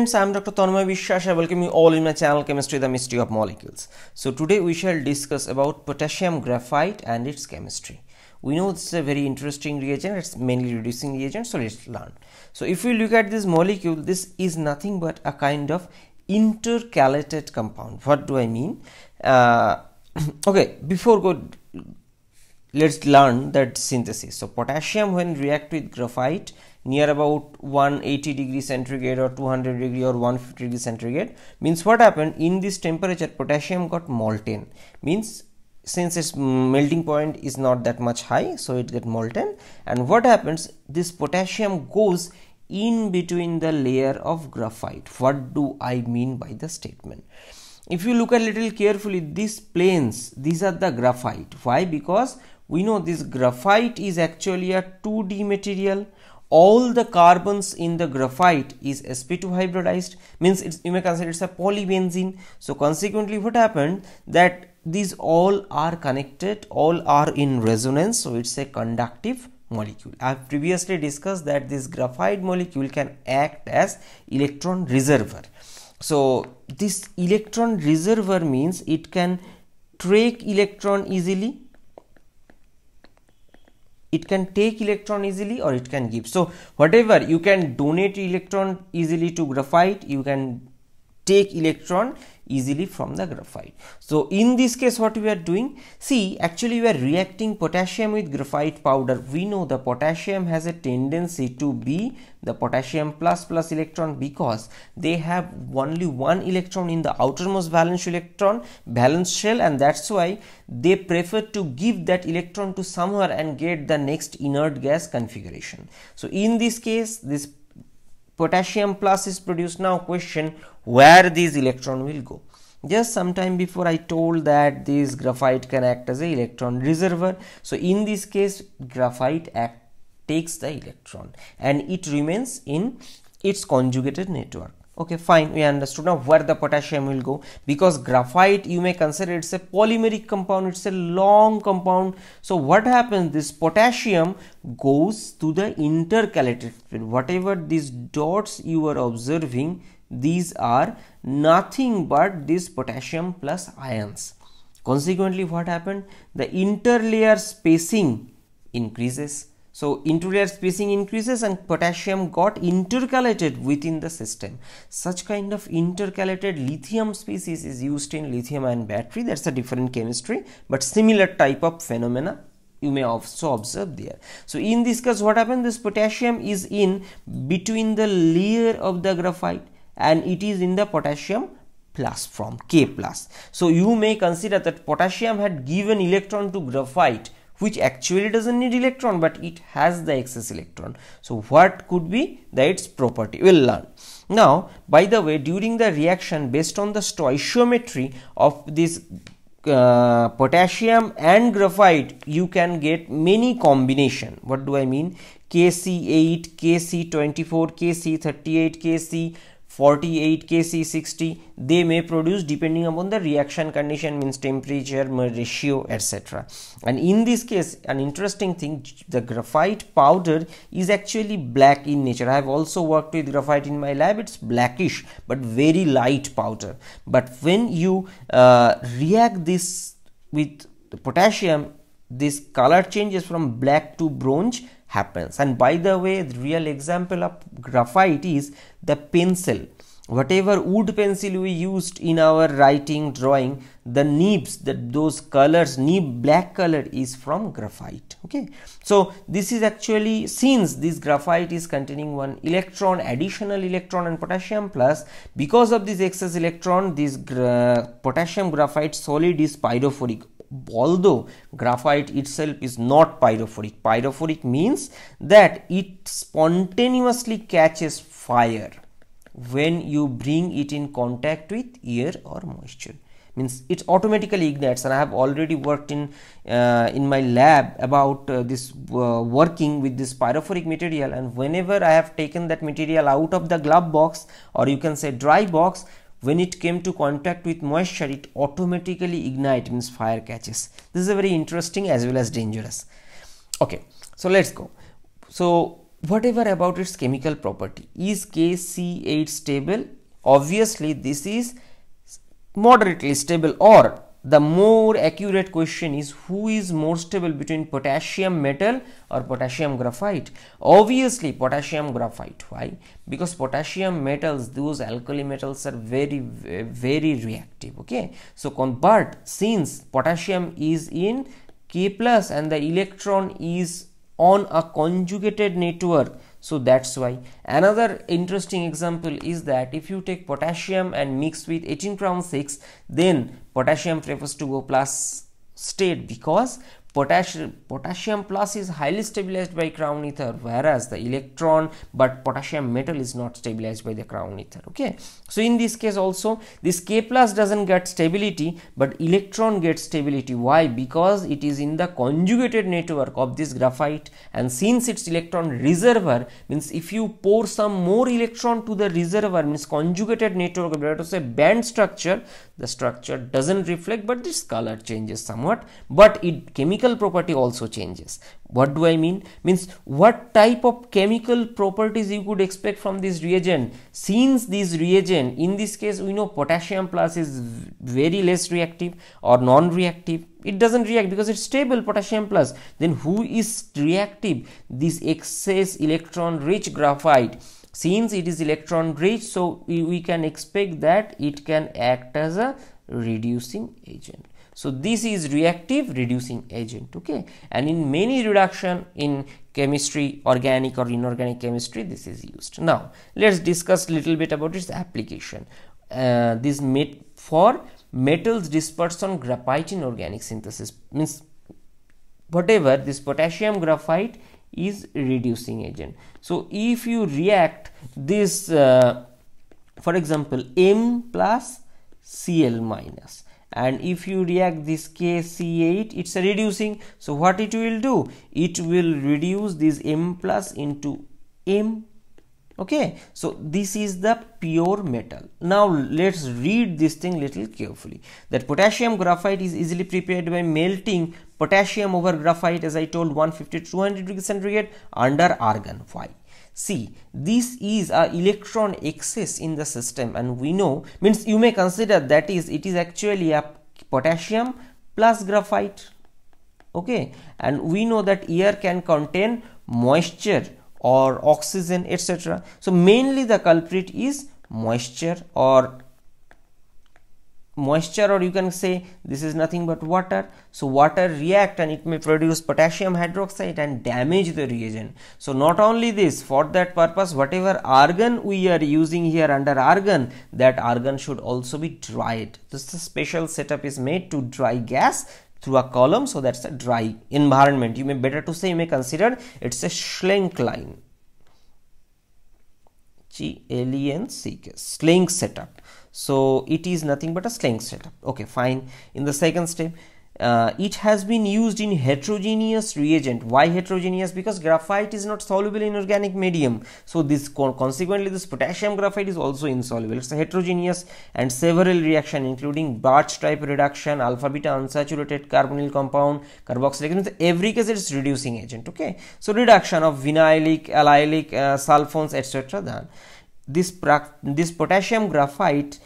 Friends, I am Dr. Tanmoy Biswas. I welcome you all in my channel Chemistry the Mystery of Molecules. So today we shall discuss about potassium graphite and its chemistry. We know this is a very interesting reagent, it's mainly reducing reagent, so let's learn. So if we look at this molecule, this is nothing but a kind of intercalated compound. What do I mean? Uh, okay, before go let's learn that synthesis. So potassium when react with graphite near about 180 degree centigrade or 200 degree or 150 degree centigrade. Means what happened? In this temperature potassium got molten. Means since its melting point is not that much high so it get molten. And what happens? This potassium goes in between the layer of graphite. What do i mean by the statement? If you look a little carefully these planes these are the graphite. Why? Because we know this graphite is actually a 2d material. All the carbons in the graphite is sp2 hybridized. Means it's, you may consider it's a polybenzene. So consequently what happened? That these all are connected all are in resonance. So it's a conductive molecule. I have previously discussed that this graphite molecule can act as electron reservoir. So this electron reservoir means it can take electron easily it can take electron easily or it can give. So whatever you can donate electron easily to graphite you can take electron easily from the graphite. So in this case what we are doing see actually we are reacting potassium with graphite powder we know the potassium has a tendency to be the potassium plus plus electron because they have only one electron in the outermost valence electron valence shell and that's why they prefer to give that electron to somewhere and get the next inert gas configuration. So in this case this potassium plus is produced. Now question where these electron will go? Just some time before I told that this graphite can act as a electron reservoir. So in this case graphite act takes the electron and it remains in its conjugated network okay fine we understood. Now where the potassium will go? Because graphite you may consider it's a polymeric compound it's a long compound. So what happens? This potassium goes to the intercalated whatever these dots you are observing these are nothing but this potassium plus ions. Consequently what happened? The interlayer spacing increases so interlayer spacing increases and potassium got intercalated within the system. Such kind of intercalated lithium species is used in lithium ion battery. That's a different chemistry, but similar type of phenomena you may also observe there. So in this case, what happened? This potassium is in between the layer of the graphite and it is in the potassium plus from K plus. So you may consider that potassium had given electron to graphite which actually doesn't need electron but it has the excess electron. So what could be the its property? We'll learn. Now by the way during the reaction based on the stoichiometry of this uh, potassium and graphite you can get many combination what do i mean kc8 kc24 kc38 kc 48 kc 60 they may produce depending upon the reaction condition means temperature ratio etc and in this case an interesting thing the graphite powder is actually black in nature. I have also worked with graphite in my lab. It's blackish but very light powder. But when you uh, react this with potassium this color changes from black to bronze happens. And by the way the real example of graphite is the pencil. Whatever wood pencil we used in our writing drawing the nibs that those colors nib black color is from graphite. Okay? So this is actually since this graphite is containing one electron additional electron and potassium plus because of this excess electron this gra potassium graphite solid is pyrophoric although graphite itself is not pyrophoric pyrophoric means that it spontaneously catches fire when you bring it in contact with air or moisture. Means it automatically ignites and i have already worked in uh, in my lab about uh, this uh, working with this pyrophoric material and whenever i have taken that material out of the glove box or you can say dry box when it came to contact with moisture it automatically ignite means fire catches. This is a very interesting as well as dangerous. Okay so let's go. So whatever about its chemical property is kc8 stable? Obviously this is moderately stable or the more accurate question is who is more stable between potassium metal or potassium graphite? Obviously potassium graphite. Why? Because potassium metals those alkali metals are very very reactive okay? So but since potassium is in k plus and the electron is on a conjugated network so that's why. Another interesting example is that if you take potassium and mix with 18 crown 6 then potassium prefers to go plus state because potassium potassium plus is highly stabilized by crown ether whereas the electron but potassium metal is not stabilized by the crown ether okay? So in this case also this k plus doesn't get stability but electron gets stability. Why? Because it is in the conjugated network of this graphite and since its electron reservoir means if you pour some more electron to the reservoir means conjugated network let us say band structure the structure doesn't reflect but this color changes somewhat. But it chemical property also changes. What do i mean? Means what type of chemical properties you could expect from this reagent. Since this reagent in this case we know potassium plus is very less reactive or non-reactive. It doesn't react because it's stable potassium plus. Then who is reactive? This excess electron rich graphite. Since it is electron rich so we, we can expect that it can act as a reducing agent so this is reactive reducing agent okay? And in many reduction in chemistry organic or inorganic chemistry this is used. Now let's discuss little bit about its application. Uh, this met for metals dispersed on graphite in organic synthesis. Means whatever this potassium graphite is reducing agent. So if you react this uh, for example m plus cl minus and if you react this kc8 it's a reducing. So what it will do? It will reduce this m plus into m. Okay? So this is the pure metal. Now let's read this thing little carefully. That potassium graphite is easily prepared by melting potassium over graphite as I told 150 to 200 degree centigrade under argon. Why? See, this is a electron excess in the system and we know means you may consider that is it is actually a potassium plus graphite okay? And we know that air can contain moisture or oxygen etc so mainly the culprit is moisture or moisture or you can say this is nothing but water. So water react and it may produce potassium hydroxide and damage the reagent. So not only this for that purpose whatever argon we are using here under argon that argon should also be dried. This special setup is made to dry gas through a column. So that's a dry environment. You may better to say you may consider it's a Schlenk line. G L E N C K Schlenk setup so it is nothing but a Schlenk setup. Okay fine. In the second step uh, it has been used in heterogeneous reagent. Why heterogeneous? Because graphite is not soluble in organic medium. So this consequently this potassium graphite is also insoluble. It's heterogeneous and several reaction including Birch type reduction alpha beta unsaturated carbonyl compound carboxylic in every case it's reducing agent okay? So reduction of vinylic allylic uh, sulfones etc done this, this potassium graphite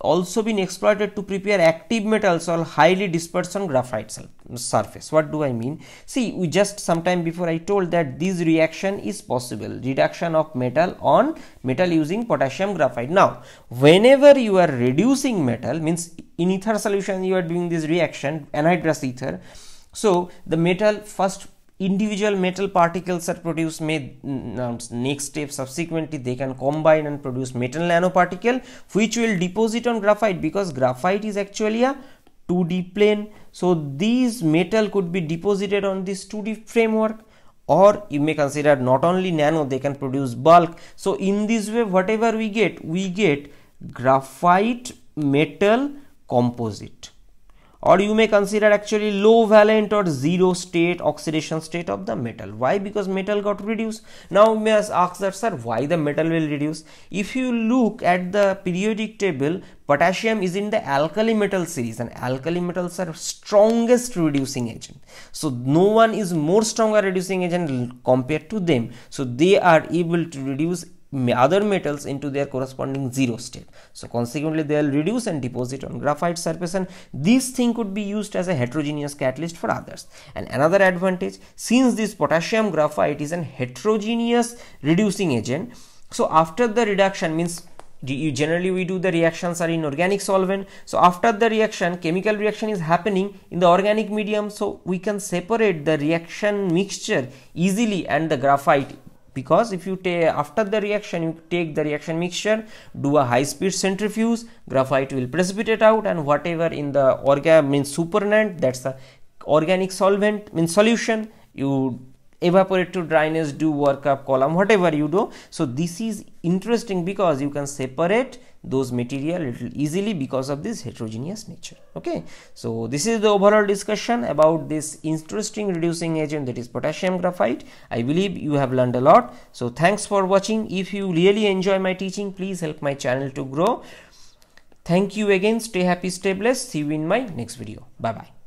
also been exploited to prepare active metals or highly dispersed on graphite surface. What do i mean? See we just sometime before i told that this reaction is possible reduction of metal on metal using potassium graphite. Now whenever you are reducing metal means in ether solution you are doing this reaction anhydrous ether. So the metal first individual metal particles are produced may um, next step subsequently they can combine and produce metal nanoparticle which will deposit on graphite because graphite is actually a 2d plane. So these metal could be deposited on this 2d framework or you may consider not only nano they can produce bulk. So in this way whatever we get we get graphite metal composite or you may consider actually low valent or zero state oxidation state of the metal. Why? Because metal got reduced. Now we must ask that sir why the metal will reduce? If you look at the periodic table potassium is in the alkali metal series and alkali metals are strongest reducing agent. So no one is more stronger reducing agent compared to them. So they are able to reduce other metals into their corresponding zero state. So consequently they will reduce and deposit on graphite surface and this thing could be used as a heterogeneous catalyst for others. And another advantage since this potassium graphite is an heterogeneous reducing agent so after the reduction means generally we do the reactions are in organic solvent so after the reaction chemical reaction is happening in the organic medium so we can separate the reaction mixture easily and the graphite because if you take after the reaction you take the reaction mixture do a high speed centrifuge graphite will precipitate out and whatever in the orga means supernatant that's the organic solvent means solution you evaporate to dryness do workup column whatever you do. So this is interesting because you can separate those material little easily because of this heterogeneous nature okay? So this is the overall discussion about this interesting reducing agent that is potassium graphite. I believe you have learned a lot. So thanks for watching. If you really enjoy my teaching please help my channel to grow. Thank you again. Stay happy stay blessed. See you in my next video. Bye bye